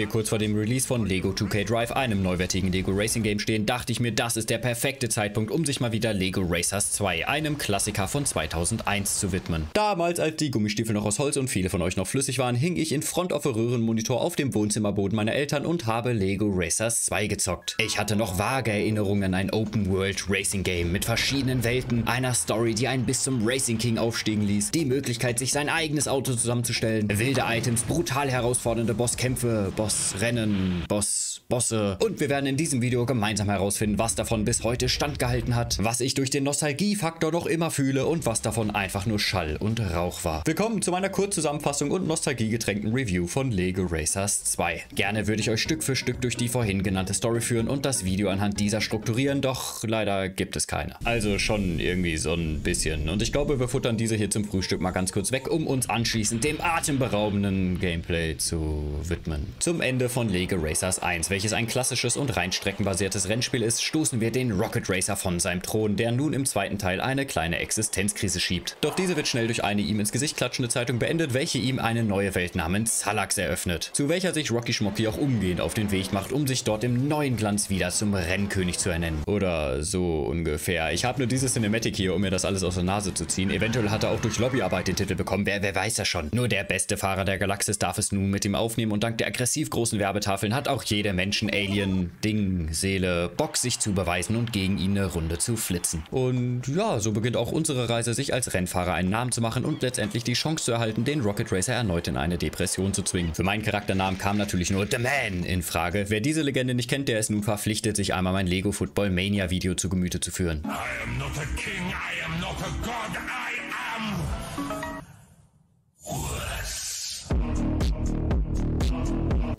wir kurz vor dem Release von Lego 2K Drive, einem neuwertigen Lego Racing Game stehen, dachte ich mir, das ist der perfekte Zeitpunkt, um sich mal wieder Lego Racers 2, einem Klassiker von 2001 zu widmen. Damals, als die Gummistiefel noch aus Holz und viele von euch noch flüssig waren, hing ich in Front auf Röhrenmonitor auf dem Wohnzimmerboden meiner Eltern und habe Lego Racers 2 gezockt. Ich hatte noch vage Erinnerungen an ein Open World Racing Game mit verschiedenen Welten, einer Story, die einen bis zum Racing King aufstiegen ließ, die Möglichkeit, sich sein eigenes Auto zusammenzustellen, wilde Items, brutal herausfordernde Bosskämpfe, Bossrennen, Boss, Bosse. Und wir werden in diesem Video gemeinsam herausfinden, was davon bis heute standgehalten hat, was ich durch den Nostalgiefaktor noch immer fühle und was davon einfach nur Schall und Rauch war. Willkommen zu meiner Kurzzusammenfassung und nostalgiegetränkten Review von Lego Racers 2. Gerne würde ich euch Stück für Stück durch die vorhin genannte Story führen und das Video anhand dieser strukturieren, doch leider gibt es keine. Also schon irgendwie so ein bisschen. Und ich glaube, wir futtern diese hier zum Frühstück mal ganz kurz weg, um uns anschließend dem atemberaubenden Gameplay zu widmen. Zum Ende von Lego Racers 1, welches ein klassisches und rein streckenbasiertes Rennspiel ist, stoßen wir den Rocket Racer von seinem Thron, der nun im zweiten Teil eine kleine Existenzkrise schiebt. Doch diese wird schnell durch eine ihm ins Gesicht klatschende Zeitung beendet, welche ihm eine neue Welt namens Salax eröffnet, zu welcher sich Rocky Schmocky auch umgehend auf den Weg macht, um sich dort im neuen Glanz wieder zum Rennkönig zu ernennen. Oder so ungefähr. Ich habe nur diese Cinematic hier, um mir das alles aus der Nase zu ziehen. Eventuell hat er auch durch Lobbyarbeit den Titel bekommen, wer, wer weiß das schon. Nur der beste Fahrer der Galaxis darf es nun mit ihm aufnehmen und dank der aggressiv großen Werbetafeln hat auch jeder Menschen, Alien, Ding, Seele Bock, sich zu beweisen und gegen ihn eine Runde zu flitzen. Und ja, so beginnt auch unsere Reise, sich als Rennfahrer einen Namen zu machen und letztendlich die Chance zu erhalten, den Rocket Racer erneut in eine Depression zu zwingen. Für meinen Charakternamen kam natürlich nur The Man in Frage. Wer diese Legende nicht kennt, der ist nun verpflichtet, sich einmal mein Lego Football Mania Video zu Gemüte zu führen. I am not a king, I am not a god, I am...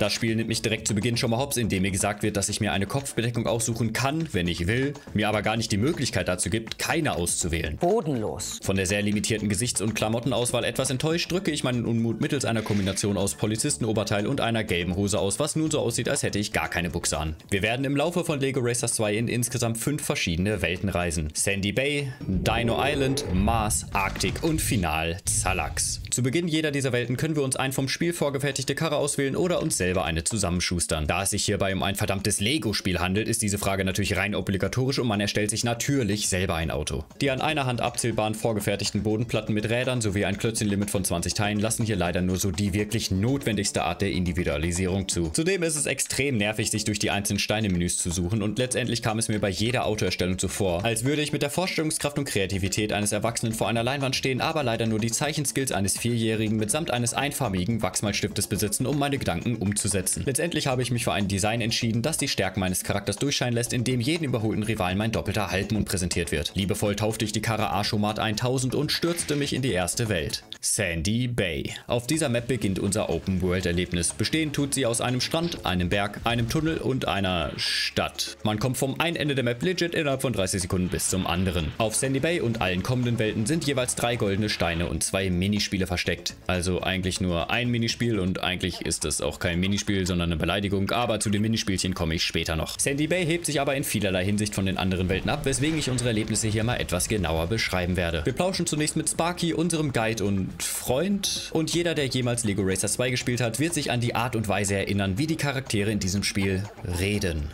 Das Spiel nimmt mich direkt zu Beginn schon mal hops, indem mir gesagt wird, dass ich mir eine Kopfbedeckung aussuchen kann, wenn ich will, mir aber gar nicht die Möglichkeit dazu gibt, keine auszuwählen. Bodenlos. Von der sehr limitierten Gesichts- und Klamottenauswahl etwas enttäuscht, drücke ich meinen Unmut mittels einer Kombination aus Polizistenoberteil und einer gelben Hose aus, was nun so aussieht, als hätte ich gar keine Buchse an. Wir werden im Laufe von Lego Racers 2 in insgesamt fünf verschiedene Welten reisen. Sandy Bay, Dino Island, Mars, Arktik und final Zalax. Zu Beginn jeder dieser Welten können wir uns ein vom Spiel vorgefertigte Karre auswählen oder uns selber eine zusammenschustern. Da es sich hierbei um ein verdammtes Lego-Spiel handelt, ist diese Frage natürlich rein obligatorisch und man erstellt sich natürlich selber ein Auto. Die an einer Hand abzählbaren vorgefertigten Bodenplatten mit Rädern sowie ein Klötzchenlimit von 20 Teilen lassen hier leider nur so die wirklich notwendigste Art der Individualisierung zu. Zudem ist es extrem nervig, sich durch die einzelnen Steine-Menüs zu suchen und letztendlich kam es mir bei jeder Autoerstellung zuvor, als würde ich mit der Vorstellungskraft und Kreativität eines Erwachsenen vor einer Leinwand stehen, aber leider nur die Zeichenskills eines Vierjährigen mitsamt eines einfarbigen Wachsmalstiftes besitzen, um meine Gedanken umzusetzen. Letztendlich habe ich mich für ein Design entschieden, das die Stärken meines Charakters durchscheinen lässt, indem jedem überholten Rivalen mein doppelter Halbmond präsentiert wird. Liebevoll taufte ich die Karre Arschomat 1000 und stürzte mich in die erste Welt. Sandy Bay. Auf dieser Map beginnt unser Open-World-Erlebnis. Bestehen tut sie aus einem Strand, einem Berg, einem Tunnel und einer Stadt. Man kommt vom einen Ende der Map legit innerhalb von 30 Sekunden bis zum anderen. Auf Sandy Bay und allen kommenden Welten sind jeweils drei goldene Steine und zwei Minispiele versteckt. Also eigentlich nur ein Minispiel und eigentlich ist es auch kein Minispiel, sondern eine Beleidigung, aber zu den Minispielchen komme ich später noch. Sandy Bay hebt sich aber in vielerlei Hinsicht von den anderen Welten ab, weswegen ich unsere Erlebnisse hier mal etwas genauer beschreiben werde. Wir plauschen zunächst mit Sparky, unserem Guide und Freund und jeder, der jemals Lego Racer 2 gespielt hat, wird sich an die Art und Weise erinnern, wie die Charaktere in diesem Spiel reden.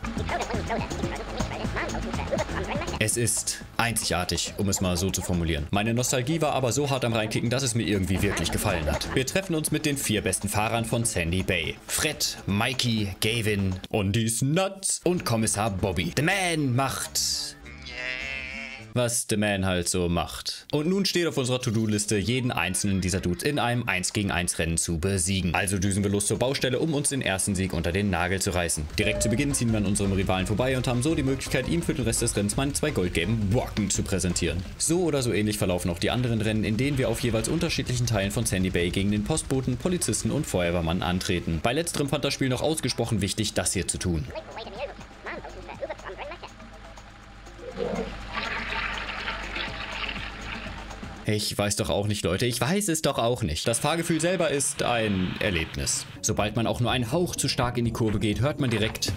Es ist einzigartig, um es mal so zu formulieren. Meine Nostalgie war aber so hart am Reinkicken, dass es mir irgendwie wirklich gefallen hat. Wir treffen uns mit den vier besten Fahrern von Sandy Bay. Fred, Mikey, Gavin, Undies Nuts und Kommissar Bobby. The Man macht was The Man halt so macht. Und nun steht auf unserer To-Do-Liste, jeden einzelnen dieser Dudes in einem 1 gegen 1 Rennen zu besiegen. Also düsen wir los zur Baustelle, um uns den ersten Sieg unter den Nagel zu reißen. Direkt zu Beginn ziehen wir an unserem Rivalen vorbei und haben so die Möglichkeit, ihm für den Rest des Rennens meine zwei goldgelben Brocken zu präsentieren. So oder so ähnlich verlaufen auch die anderen Rennen, in denen wir auf jeweils unterschiedlichen Teilen von Sandy Bay gegen den Postboten, Polizisten und Feuerwehrmann antreten. Bei letzterem fand das Spiel noch ausgesprochen wichtig, das hier zu tun. Ich weiß doch auch nicht, Leute. Ich weiß es doch auch nicht. Das Fahrgefühl selber ist ein Erlebnis. Sobald man auch nur einen Hauch zu stark in die Kurve geht, hört man direkt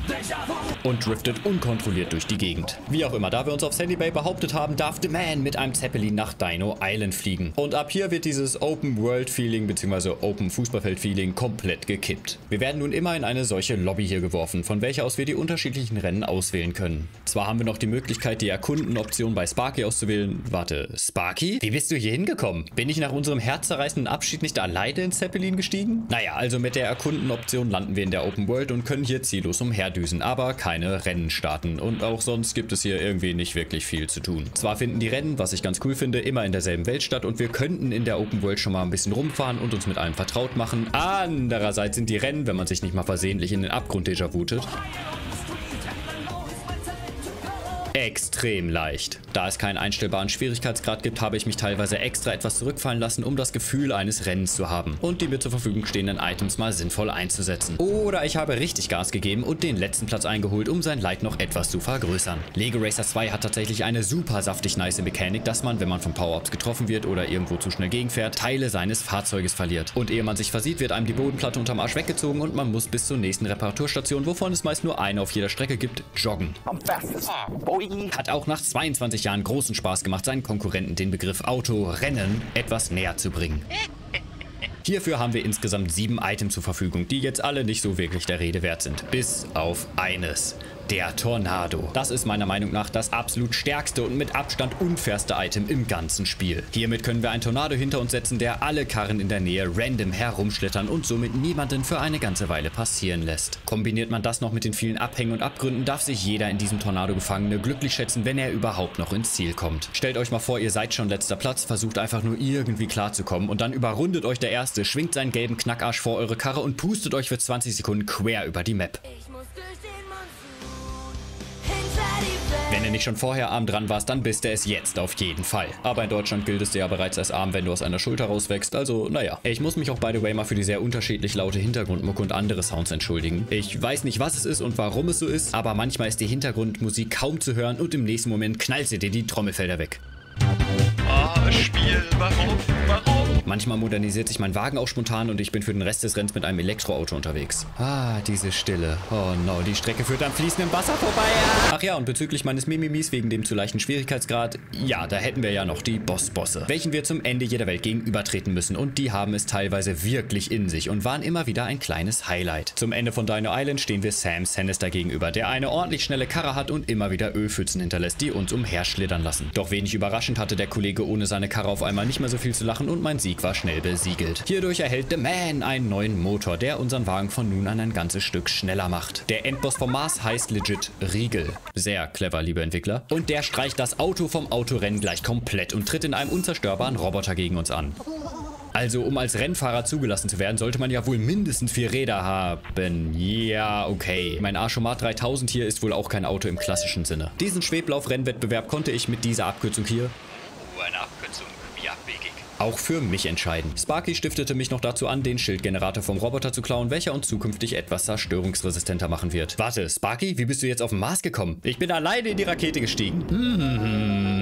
und driftet unkontrolliert durch die Gegend. Wie auch immer, da wir uns auf Sandy Bay behauptet haben, darf The Man mit einem Zeppelin nach Dino Island fliegen. Und ab hier wird dieses Open World Feeling bzw. Open Fußballfeld Feeling komplett gekippt. Wir werden nun immer in eine solche Lobby hier geworfen, von welcher aus wir die unterschiedlichen Rennen auswählen können. Zwar haben wir noch die Möglichkeit, die Erkundenoption bei Sparky auszuwählen. Warte, Sparky? Wie bist du hier hingekommen? Bin ich nach unserem herzzerreißenden Abschied nicht alleine ins Zeppelin gestiegen? Naja, also mit der Erkundenoption landen wir in der Open World und können hier ziellos umherdüsen, aber keine Rennen starten. Und auch sonst gibt es hier irgendwie nicht wirklich viel zu tun. Zwar finden die Rennen, was ich ganz cool finde, immer in derselben Welt statt und wir könnten in der Open World schon mal ein bisschen rumfahren und uns mit allem vertraut machen. Andererseits sind die Rennen, wenn man sich nicht mal versehentlich in den Abgrund déjà-vutet, extrem leicht. Da es keinen einstellbaren Schwierigkeitsgrad gibt, habe ich mich teilweise extra etwas zurückfallen lassen, um das Gefühl eines Rennens zu haben und die mir zur Verfügung stehenden Items mal sinnvoll einzusetzen. Oder ich habe richtig Gas gegeben und den letzten Platz eingeholt, um sein Leid noch etwas zu vergrößern. Lego Racer 2 hat tatsächlich eine super saftig nice Mechanik, dass man, wenn man von Power-Ups getroffen wird oder irgendwo zu schnell gegenfährt, Teile seines Fahrzeuges verliert. Und ehe man sich versieht, wird einem die Bodenplatte unterm Arsch weggezogen und man muss bis zur nächsten Reparaturstation, wovon es meist nur eine auf jeder Strecke gibt, joggen. Hat auch nach 22 Jahren großen Spaß gemacht, seinen Konkurrenten den Begriff Autorennen etwas näher zu bringen. Hierfür haben wir insgesamt sieben Items zur Verfügung, die jetzt alle nicht so wirklich der Rede wert sind. Bis auf eines der Tornado. Das ist meiner Meinung nach das absolut stärkste und mit Abstand unfairste Item im ganzen Spiel. Hiermit können wir einen Tornado hinter uns setzen, der alle Karren in der Nähe random herumschlittern und somit niemanden für eine ganze Weile passieren lässt. Kombiniert man das noch mit den vielen Abhängen und Abgründen, darf sich jeder in diesem Tornado Gefangene glücklich schätzen, wenn er überhaupt noch ins Ziel kommt. Stellt euch mal vor, ihr seid schon letzter Platz, versucht einfach nur irgendwie klarzukommen und dann überrundet euch der Erste, schwingt seinen gelben Knackarsch vor eure Karre und pustet euch für 20 Sekunden quer über die Map. Du nicht schon vorher arm dran warst, dann bist du es jetzt auf jeden Fall. Aber in Deutschland gilt es dir ja bereits als arm, wenn du aus einer Schulter rauswächst, also naja. Ich muss mich auch by the way mal für die sehr unterschiedlich laute Hintergrundmucke und andere Sounds entschuldigen. Ich weiß nicht, was es ist und warum es so ist, aber manchmal ist die Hintergrundmusik kaum zu hören und im nächsten Moment knallt sie dir die Trommelfelder weg. Oh, Spiel, warum? Warum? Manchmal modernisiert sich mein Wagen auch spontan und ich bin für den Rest des Rennens mit einem Elektroauto unterwegs. Ah, diese Stille. Oh no, die Strecke führt am fließenden Wasser vorbei. Ach ja, und bezüglich meines Mimimis wegen dem zu leichten Schwierigkeitsgrad, ja, da hätten wir ja noch die Boss-Bosse, welchen wir zum Ende jeder Welt gegenübertreten müssen und die haben es teilweise wirklich in sich und waren immer wieder ein kleines Highlight. Zum Ende von Dino Island stehen wir Sam Sinister gegenüber, der eine ordentlich schnelle Karre hat und immer wieder Ölpfützen hinterlässt, die uns umherschlittern lassen. Doch wenig überraschend hatte der Kollege ohne seine Karre auf einmal nicht mehr so viel zu lachen und mein Sieg war schnell besiegelt. Hierdurch erhält The Man einen neuen Motor, der unseren Wagen von nun an ein ganzes Stück schneller macht. Der Endboss vom Mars heißt legit Riegel. Sehr clever, liebe Entwickler. Und der streicht das Auto vom Autorennen gleich komplett und tritt in einem unzerstörbaren Roboter gegen uns an. Also, um als Rennfahrer zugelassen zu werden, sollte man ja wohl mindestens vier Räder haben. Ja, okay. Mein Archomat 3000 hier ist wohl auch kein Auto im klassischen Sinne. Diesen Schweblauf-Rennwettbewerb konnte ich mit dieser Abkürzung hier... Uh, eine Abkürzung. Wie abwegig auch für mich entscheiden. Sparky stiftete mich noch dazu an, den Schildgenerator vom Roboter zu klauen, welcher uns zukünftig etwas zerstörungsresistenter machen wird. Warte, Sparky, wie bist du jetzt auf den Mars gekommen? Ich bin alleine in die Rakete gestiegen. Hm.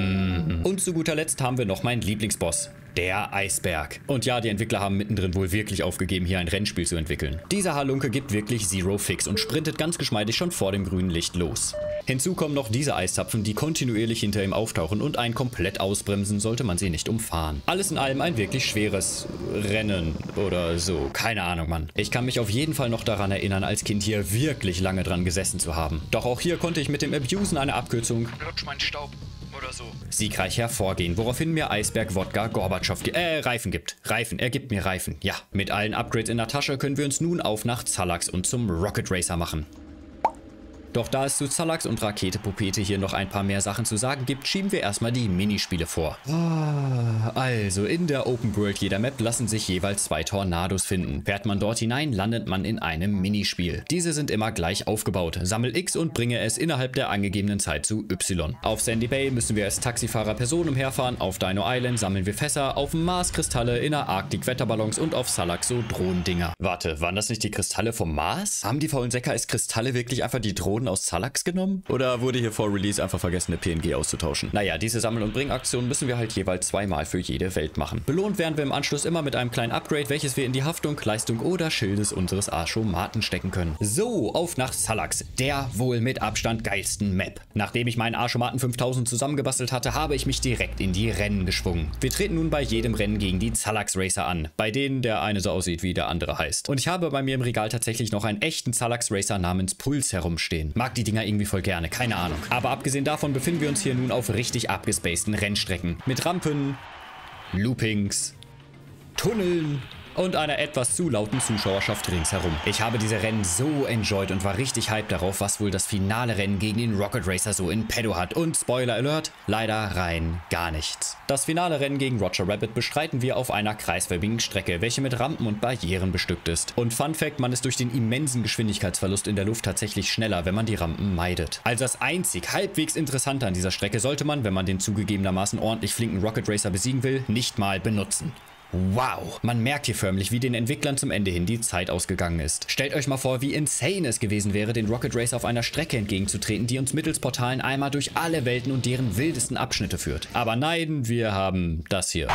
Und zu guter Letzt haben wir noch meinen Lieblingsboss. Der Eisberg. Und ja, die Entwickler haben mittendrin wohl wirklich aufgegeben, hier ein Rennspiel zu entwickeln. Dieser Halunke gibt wirklich Zero Fix und sprintet ganz geschmeidig schon vor dem grünen Licht los. Hinzu kommen noch diese Eiszapfen, die kontinuierlich hinter ihm auftauchen und ein komplett ausbremsen, sollte man sie nicht umfahren. Alles in allem ein wirklich schweres Rennen oder so. Keine Ahnung, Mann. Ich kann mich auf jeden Fall noch daran erinnern, als Kind hier wirklich lange dran gesessen zu haben. Doch auch hier konnte ich mit dem Abusen eine Abkürzung Lutsch mein Staub so. siegreich hervorgehen, woraufhin mir Eisberg Wodka Gorbatschow äh, Reifen gibt. Reifen, er gibt mir Reifen. Ja, mit allen Upgrades in der Tasche können wir uns nun auf nach Zalax und zum Rocket Racer machen. Doch da es zu Zalax und Rakete Pupete hier noch ein paar mehr Sachen zu sagen gibt, schieben wir erstmal die Minispiele vor. Ah, also, in der Open World jeder Map lassen sich jeweils zwei Tornados finden. Fährt man dort hinein, landet man in einem Minispiel. Diese sind immer gleich aufgebaut. Sammel X und bringe es innerhalb der angegebenen Zeit zu Y. Auf Sandy Bay müssen wir als Taxifahrer Personen umherfahren, auf Dino Island sammeln wir Fässer, auf dem Mars Kristalle, in der Arktik Wetterballons und auf Salax so Drohnendinger. Warte, waren das nicht die Kristalle vom Mars? Haben die faulen Säcker als Kristalle wirklich einfach die Drohnen Boden aus Salax genommen? Oder wurde hier vor Release einfach vergessen, eine PNG auszutauschen? Naja, diese Sammel- und Bringaktion müssen wir halt jeweils zweimal für jede Welt machen. Belohnt werden wir im Anschluss immer mit einem kleinen Upgrade, welches wir in die Haftung, Leistung oder Schildes unseres Arschomaten stecken können. So, auf nach Salax, der wohl mit Abstand geilsten Map. Nachdem ich meinen Arschomaten 5000 zusammengebastelt hatte, habe ich mich direkt in die Rennen geschwungen. Wir treten nun bei jedem Rennen gegen die Salax Racer an, bei denen der eine so aussieht wie der andere heißt. Und ich habe bei mir im Regal tatsächlich noch einen echten Salax Racer namens Puls herumstehen. Mag die Dinger irgendwie voll gerne, keine Ahnung. Aber abgesehen davon befinden wir uns hier nun auf richtig abgespaceden Rennstrecken. Mit Rampen, Loopings, Tunneln und einer etwas zu lauten Zuschauerschaft ringsherum. Ich habe diese Rennen so enjoyed und war richtig hyped darauf, was wohl das finale Rennen gegen den Rocket Racer so in pedo hat. Und Spoiler Alert, leider rein gar nichts. Das finale Rennen gegen Roger Rabbit bestreiten wir auf einer kreisförmigen Strecke, welche mit Rampen und Barrieren bestückt ist. Und Fun Fact, man ist durch den immensen Geschwindigkeitsverlust in der Luft tatsächlich schneller, wenn man die Rampen meidet. Also das einzig halbwegs Interessante an dieser Strecke sollte man, wenn man den zugegebenermaßen ordentlich flinken Rocket Racer besiegen will, nicht mal benutzen. Wow, man merkt hier förmlich, wie den Entwicklern zum Ende hin die Zeit ausgegangen ist. Stellt euch mal vor, wie insane es gewesen wäre, den Rocket Race auf einer Strecke entgegenzutreten, die uns mittels Portalen einmal durch alle Welten und deren wildesten Abschnitte führt. Aber nein, wir haben das hier.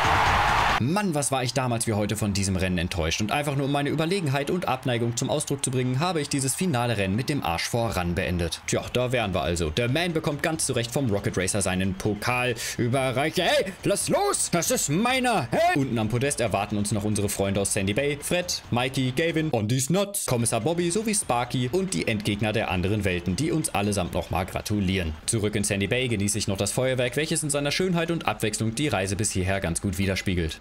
Mann, was war ich damals wie heute von diesem Rennen enttäuscht. Und einfach nur um meine Überlegenheit und Abneigung zum Ausdruck zu bringen, habe ich dieses finale Rennen mit dem Arsch voran beendet. Tja, da wären wir also. Der Man bekommt ganz zurecht vom Rocket Racer seinen Pokal überreicht. Hey, lass los! Das ist meiner! Hey! Unten am Podest erwarten uns noch unsere Freunde aus Sandy Bay, Fred, Mikey, Gavin, On These Nuts, Kommissar Bobby sowie Sparky und die Endgegner der anderen Welten, die uns allesamt nochmal gratulieren. Zurück in Sandy Bay genieße ich noch das Feuerwerk, welches in seiner Schönheit und Abwechslung die Reise bis hierher ganz gut widerspiegelt.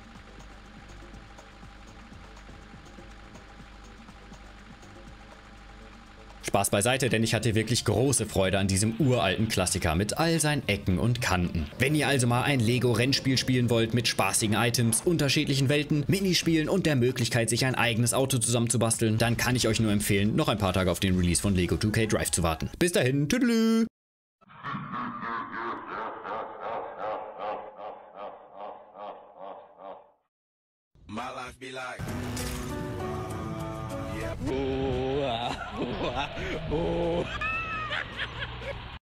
Spaß beiseite, denn ich hatte wirklich große Freude an diesem uralten Klassiker mit all seinen Ecken und Kanten. Wenn ihr also mal ein Lego-Rennspiel spielen wollt mit spaßigen Items, unterschiedlichen Welten, Minispielen und der Möglichkeit, sich ein eigenes Auto zusammenzubasteln, dann kann ich euch nur empfehlen, noch ein paar Tage auf den Release von Lego 2K Drive zu warten. Bis dahin, tüdelü! My life be like. Oh, ah, oh, ah, oh.